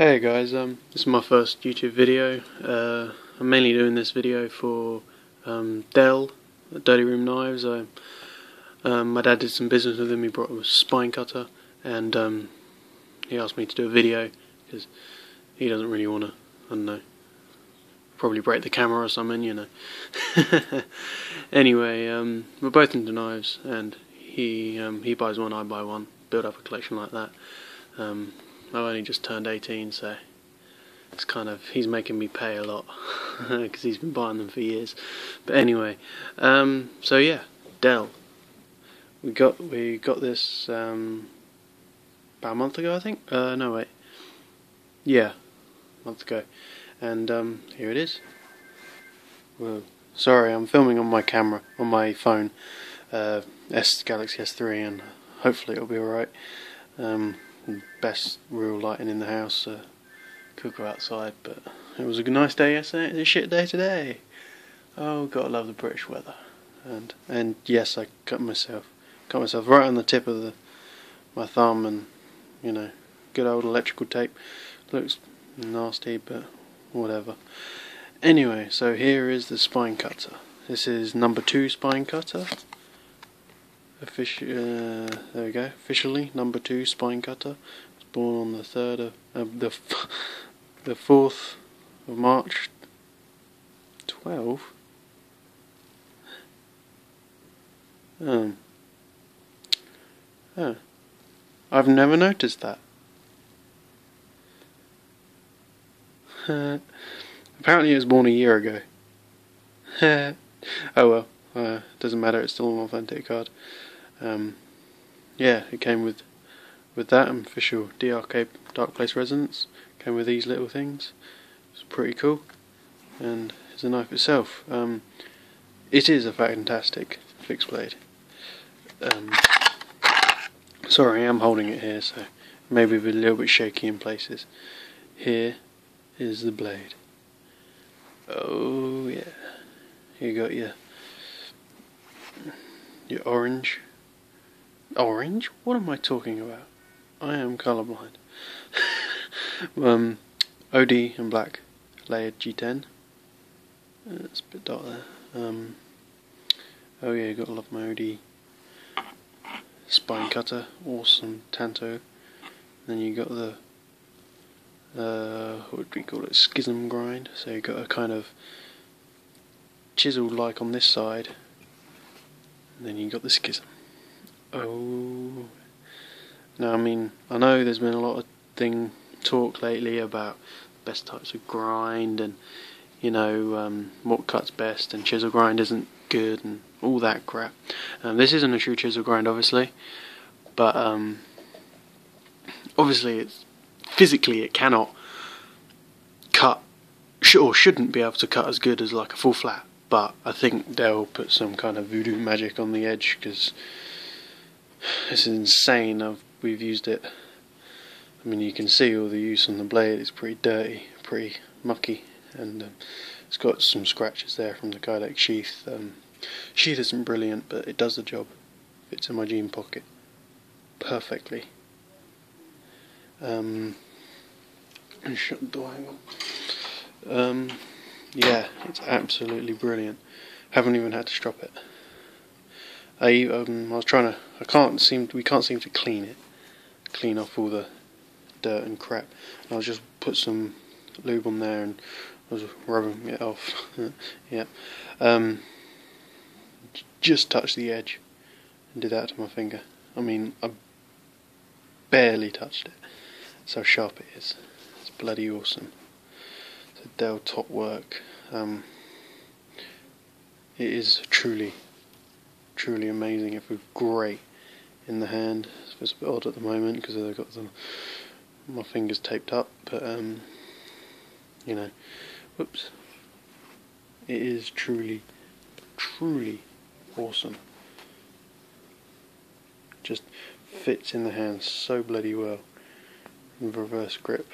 Hey guys, um, this is my first YouTube video. Uh, I'm mainly doing this video for um, Dale, Dirty Room Knives. I, um, my dad did some business with him. He brought a spine cutter, and um, he asked me to do a video because he doesn't really want to. I don't know. Probably break the camera or something, you know. anyway, um, we're both into knives, and he um, he buys one, I buy one. Build up a collection like that. Um, I've only just turned 18, so it's kind of he's making me pay a lot because he's been buying them for years. But anyway, um, so yeah, Dale. We got we got this um, about a month ago, I think. Uh, no wait, yeah, a month ago, and um, here it is. Well, sorry, I'm filming on my camera on my phone, uh, S Galaxy S3, and hopefully it'll be alright. Best real lighting in the house. Could go outside, but it was a nice day yesterday. It's a shit day today. Oh, gotta love the British weather. And and yes, I cut myself, cut myself right on the tip of the my thumb, and you know, good old electrical tape. Looks nasty, but whatever. Anyway, so here is the spine cutter. This is number two spine cutter. Offici uh, there we go. Officially, number two spine cutter. Was born on the third of uh, the the fourth of March. Twelve. Um. Oh. I've never noticed that. Apparently, it was born a year ago. oh well, uh, doesn't matter. It's still an authentic card. Um, yeah, it came with with that official DRK Dark Place Resonance. Came with these little things. It's pretty cool, and it's a knife itself. Um, it is a fantastic fixed blade. Um, sorry, I'm holding it here, so maybe a little bit shaky in places. Here is the blade. Oh yeah, you got your your orange Orange? What am I talking about? I am colorblind. um, OD and black layered G10. It's a bit dark there. Um, oh yeah, got to love my OD spine cutter, awesome Tanto. Then you got the uh, what do we call it? Schism grind. So you got a kind of chisel like on this side, and then you got the schism. Oh. Now, I mean, I know there's been a lot of thing talk lately about best types of grind and, you know, um, what cuts best and chisel grind isn't good and all that crap. Um, this isn't a true chisel grind, obviously, but um, obviously it's physically it cannot cut sh- or shouldn't be able to cut as good as like a full flat. But I think they'll put some kind of voodoo magic on the edge because is insane. I've, we've used it. I mean, you can see all the use on the blade. It's pretty dirty, pretty mucky, and um, it's got some scratches there from the Kydex sheath. Um, sheath isn't brilliant, but it does the job. Fits in my jean pocket perfectly. Um, and shut the on. Um, yeah, it's absolutely brilliant. Haven't even had to strop it. I um, I was trying to I can't seem we can't seem to clean it clean off all the dirt and crap. And I was just put some lube on there and I was rubbing it off. Yeah. Um, just touched the edge and did that to my finger. I mean I barely touched it. So sharp it is. It's bloody awesome. It's a Dale top work um, it is truly truly amazing. It feels great in the hand. It's a bit odd at the moment because I've got the, my fingers taped up, but um, you know, whoops. It is truly, truly awesome. Just fits in the hand so bloody well. reverse grip,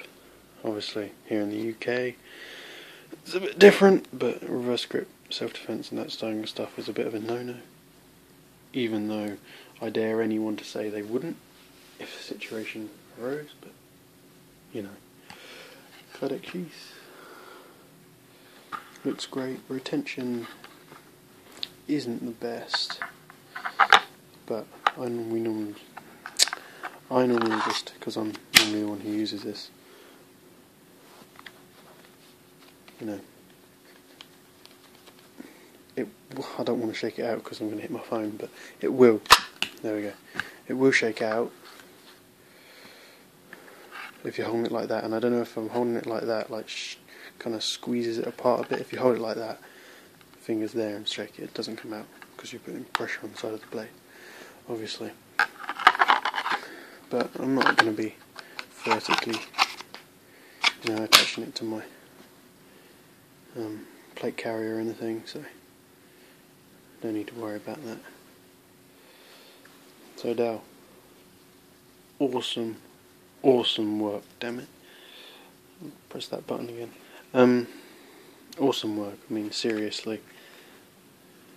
obviously here in the UK, it's a bit different, but reverse grip self-defense and that style of stuff is a bit of a no-no even though I dare anyone to say they wouldn't if the situation arose, but you know. Kydex sheath. Looks great. Retention isn't the best, but I we normally I normally just because I'm normally the one who uses this. You know, it. I don't want to shake it out because I'm going to hit my phone, but it will. There we go. It will shake out if you're holding it like that. And I don't know if I'm holding it like that, like kind of squeezes it apart a bit. If you hold it like that, fingers there and shake it, it doesn't come out because you're putting pressure on the side of the blade, obviously. But I'm not going to be vertically, you know, attaching it to my um, plate carrier or anything, so don't need to worry about that. So Dale, awesome, awesome work, damn it. Press that button again. Um, awesome work, I mean seriously.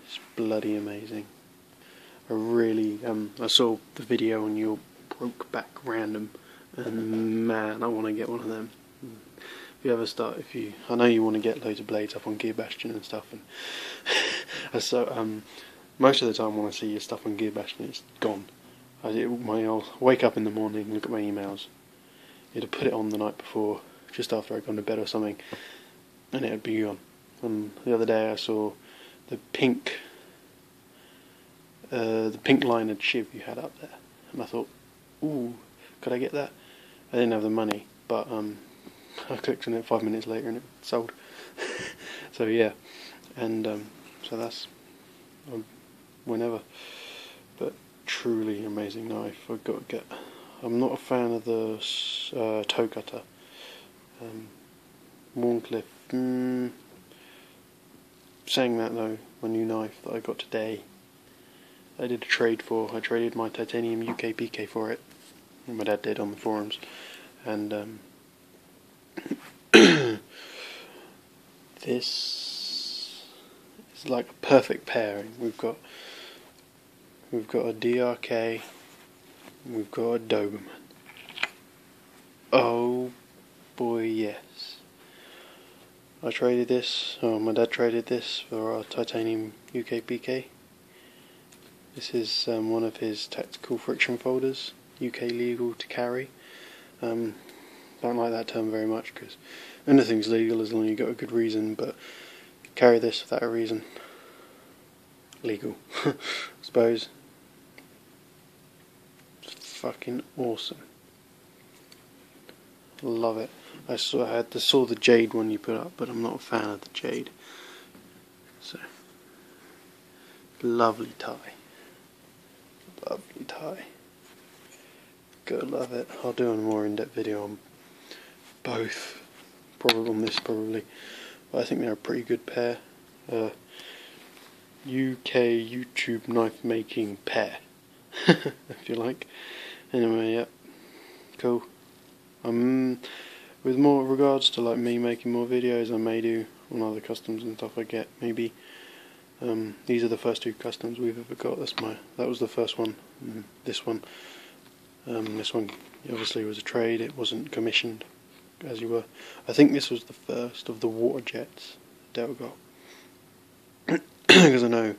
It's bloody amazing. I really, um, I saw the video on your Brokeback Random and man, I want to get one of them. If you ever start, if you, I know you want to get loads of blades up on Gear Bastion and stuff, and so um, most of the time when I see your stuff on Gear Bastion, it's gone. I my, I'll wake up in the morning, and look at my emails. You'd have put it on the night before, just after I'd gone to bed or something, and it would be gone. And the other day I saw the pink, uh, the pink linered shiv you had up there, and I thought, ooh, could I get that? I didn't have the money, but um, I clicked on it five minutes later and it sold. so yeah, and um, so that's um, whenever. But truly amazing knife. I've got to get. I'm not a fan of the uh, toe cutter. Um, Wharncliffe. Mm, saying that though, my new knife that I got today, I did a trade for. I traded my titanium UKPK for it. My dad did on the forums, and um, this is like a perfect pairing. We've got we've got a DRK, we've got a Doberman. Oh boy, yes. I traded this, oh my dad traded this for our titanium UKPK. This is um, one of his tactical friction folders, UK legal to carry. Um, don't like that term very much because anything's legal as long as you've got a good reason, but carry this without a reason. Legal, I suppose. It's fucking awesome. Love it. I saw I had the, saw the jade one you put up, but I'm not a fan of the jade. So lovely tie. Lovely tie. Gotta love it. I'll do a more in-depth video on both. Probably on this probably. But I think they're a pretty good pair. Uh, UK YouTube knife making pair. if you like. Anyway, yep. Cool. Um with more regards to like me making more videos I may do on other customs and stuff I get maybe um, these are the first two customs we've ever got that's my that was the first one this one um, this one obviously was a trade it wasn't commissioned as you were. I think this was the first of the water jets Dale got. Because I know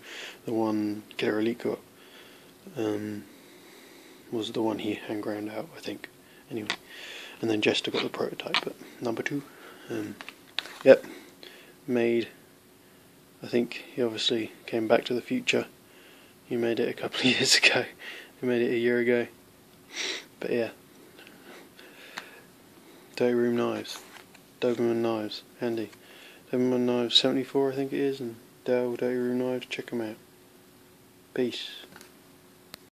the one Elite got um, was the one he hand ground out, I think. Anyway. And then Jester got the prototype, but number two. Um, yep. Made. I think he obviously came back to the future. He made it a couple of years ago. He made it a year ago. But yeah. Dirty Room Knives. Doberman Knives. Handy. Doberman Knives 74 I think it is and Dale Dirty Room Knives. Check them out. Peace.